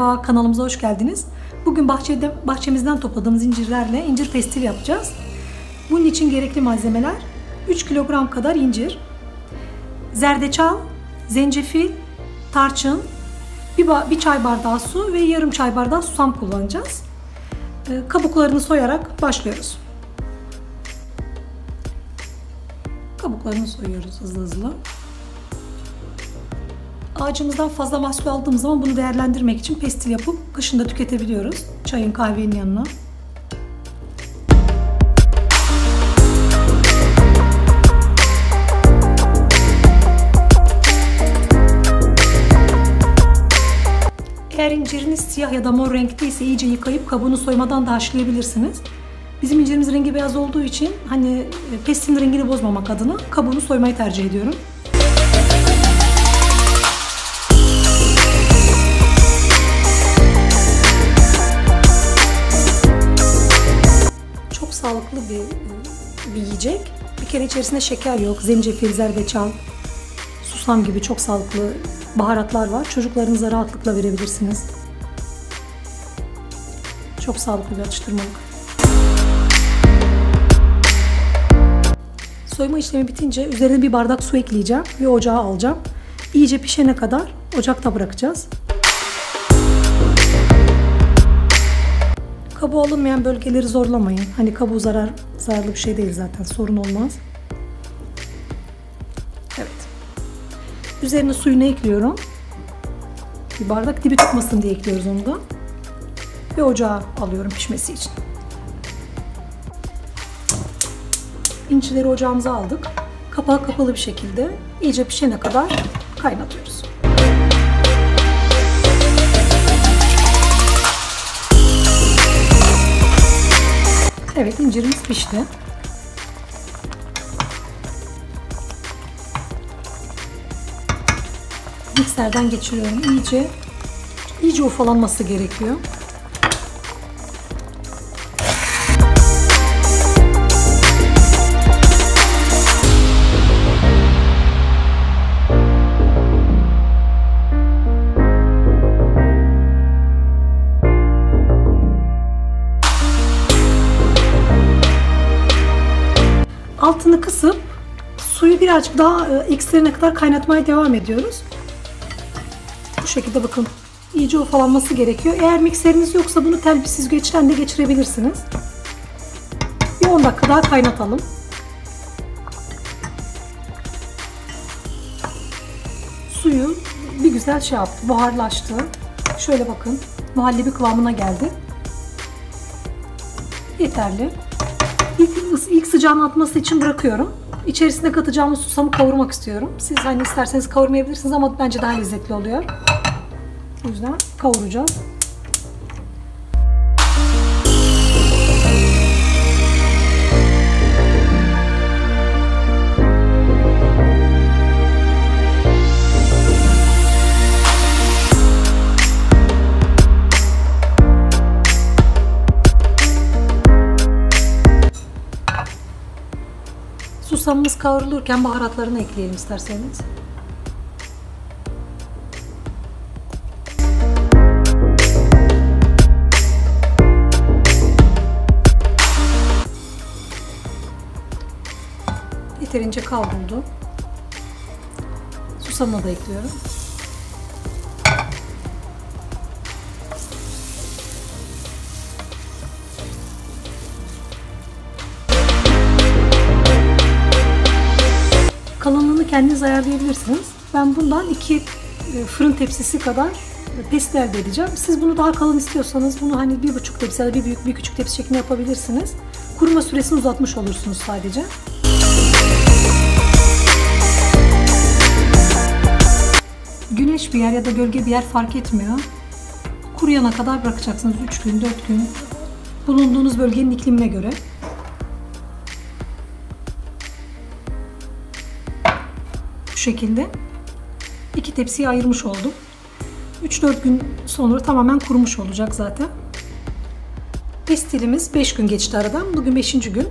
Merhaba, kanalımıza hoş geldiniz. Bugün bahçede, bahçemizden topladığımız incirlerle incir pestil yapacağız. Bunun için gerekli malzemeler 3 kilogram kadar incir, zerdeçal, zencefil, tarçın, bir, bir çay bardağı su ve yarım çay bardağı susam kullanacağız. Ee, kabuklarını soyarak başlıyoruz. Kabuklarını soyuyoruz hızlı hızlı. Ağacımızdan fazla mahsul aldığımız zaman bunu değerlendirmek için pestil yapıp kışında tüketebiliyoruz. Çayın kahvenin yanına. Eğer inciriniz siyah ya da mor renkteyse iyice yıkayıp kabuğunu soymadan da haşlayabilirsiniz. Bizim incirimiz rengi beyaz olduğu için hani pestilin rengini bozmamak adına kabuğunu soymayı tercih ediyorum. Sağlıklı bir, bir yiyecek. Bir kere içerisinde şeker yok, zencefil, zerdeçal, susam gibi çok sağlıklı baharatlar var. Çocuklarınıza rahatlıkla verebilirsiniz. Çok sağlıklı bir atıştırmalık. Soyma işlemi bitince üzerine bir bardak su ekleyeceğim ve ocağa alacağım. İyice pişene kadar ocakta bırakacağız. Kabuğu alınmayan bölgeleri zorlamayın. Hani kabuğu zarar, zararlı bir şey değil zaten sorun olmaz. Evet. Üzerine suyunu ekliyorum. Bir bardak dibi tutmasın diye ekliyoruz onu da. Ve ocağa alıyorum pişmesi için. İncileri ocağımıza aldık. Kapağı kapalı bir şekilde iyice pişene kadar kaynatıyoruz. Evet incirimiz pişti. Mikserden geçiriyorum iyice. iyice ufalanması gerekiyor. Altını kısıp suyu birazcık daha eksilene kadar kaynatmaya devam ediyoruz. Bu şekilde bakın iyice ufalanması gerekiyor. Eğer mikseriniz yoksa bunu tel bir de geçirebilirsiniz. Bir 10 dakika daha kaynatalım. Suyu bir güzel şey yaptı, buharlaştı. Şöyle bakın, muhallebi kıvamına geldi. Yeterli. İlk, ilk sıcağını atması için bırakıyorum. İçerisine katacağımız susamı kavurmak istiyorum. Siz hani isterseniz kavurmayabilirsiniz ama bence daha lezzetli oluyor. O yüzden kavuracağız. Susamımız kavrulurken baharatlarını ekleyelim isterseniz. Yeterince kavruldu. Susamını da ekliyorum. Kendiniz ayarlayabilirsiniz. Ben bundan iki fırın tepsisi kadar pestil elde edeceğim. Siz bunu daha kalın istiyorsanız bunu hani bir buçuk tepsi ya da bir büyük bir küçük tepsi şeklinde yapabilirsiniz. Kuruma süresini uzatmış olursunuz sadece. Güneş bir yer ya da gölge bir yer fark etmiyor. Kuruyana kadar bırakacaksınız 3 gün 4 gün. Bulunduğunuz bölgenin iklimine göre. Bu şekilde iki tepsiye ayırmış oldum. 3-4 gün sonra tamamen kurumuş olacak zaten. Pestilimiz 5 gün geçti aradan. Bugün 5. gün.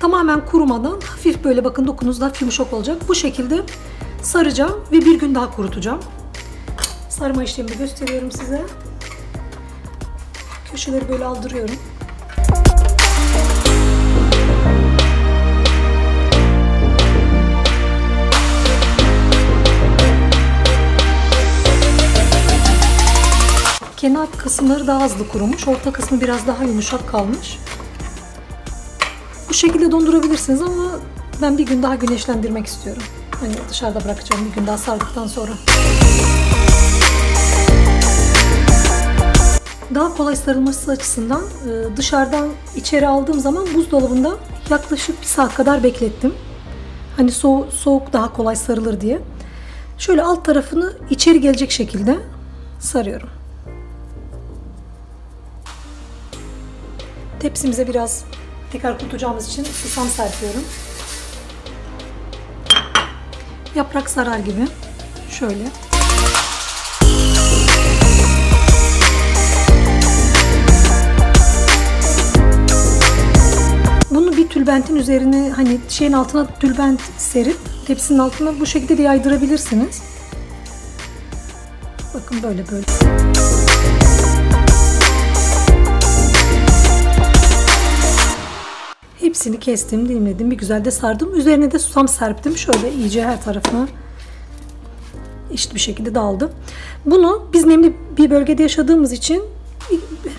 Tamamen kurumadan hafif böyle bakın dokunuzda hafif yumuşak olacak. Bu şekilde saracağım ve bir gün daha kurutacağım. Sarma işlemini gösteriyorum size. Köşeleri böyle aldırıyorum. Kenar kısımları daha hızlı kurumuş. Orta kısmı biraz daha yumuşak kalmış. Bu şekilde dondurabilirsiniz ama ben bir gün daha güneşlendirmek istiyorum. Hani dışarıda bırakacağım bir gün daha sardıktan sonra. Daha kolay sarılması açısından e, dışarıdan içeri aldığım zaman buzdolabında yaklaşık bir saat kadar beklettim. Hani soğuk, soğuk daha kolay sarılır diye. Şöyle alt tarafını içeri gelecek şekilde sarıyorum. Tepsimize biraz tekrar tutacağımız için susam serpiyorum. Yaprak sarar gibi. Şöyle. Bunu bir tülbentin üzerine hani şeyin altına tülbent serip tepsinin altına bu şekilde de yaydırabilirsiniz. Bakın böyle böyle. Hepsini kestim, dilimledim. Bir güzel de sardım. Üzerine de susam serptim. Şöyle iyice her tarafına eşit bir şekilde dağıldı. Bunu biz nemli bir bölgede yaşadığımız için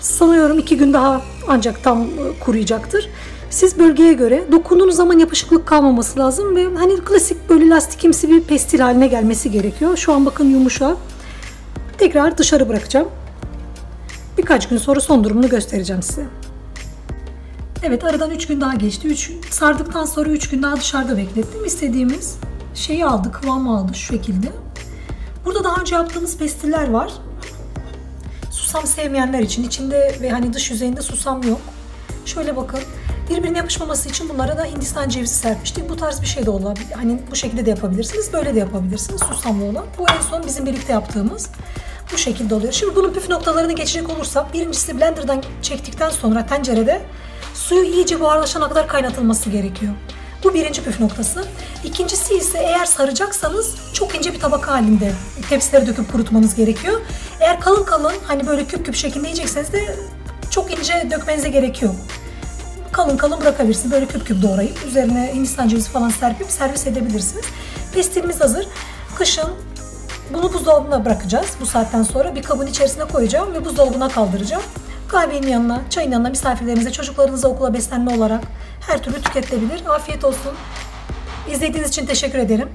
sanıyorum iki gün daha ancak tam kuruyacaktır. Siz bölgeye göre dokunduğunuz zaman yapışıklık kalmaması lazım ve hani klasik böyle lastikimsi bir pestil haline gelmesi gerekiyor. Şu an bakın yumuşak. Tekrar dışarı bırakacağım. Birkaç gün sonra son durumunu göstereceğim size. Evet aradan 3 gün daha geçti. 3 sardıktan sonra 3 gün daha dışarıda beklettim. İstediğimiz şeyi aldı, kıvamı aldı şu şekilde. Burada daha önce yaptığımız pestiller var. Susam sevmeyenler için içinde ve hani dış yüzeyinde susam yok. Şöyle bakın. Birbirine yapışmaması için bunlara da Hindistan cevizi serpmiştik. Bu tarz bir şey de olabilir. Hani bu şekilde de yapabilirsiniz. Böyle de yapabilirsiniz. Susamlı olan. Bu en son bizim birlikte yaptığımız. Bu şekilde oluyor. Şimdi bunun püf noktalarını geçecek olursak birincisi blenderdan çektikten sonra tencerede suyu iyice buharlaşana kadar kaynatılması gerekiyor. Bu birinci püf noktası. İkincisi ise eğer saracaksanız çok ince bir tabaka halinde tepsilere döküp kurutmanız gerekiyor. Eğer kalın kalın hani böyle küp küp şeklinde yiyecekseniz de çok ince dökmenize gerek yok. Kalın kalın bırakabilirsiniz. Böyle küp küp doğrayıp üzerine Hindistan cevizi falan serpip servis edebilirsiniz. Pestilimiz hazır. Kışın bunu buzdolabına bırakacağız. Bu saatten sonra bir kabın içerisine koyacağım ve buzdolabına kaldıracağım. Kahvenin yanına, çayın yanına misafirlerinize, çocuklarınıza okula beslenme olarak her türlü tüketilebilir. Afiyet olsun. İzlediğiniz için teşekkür ederim.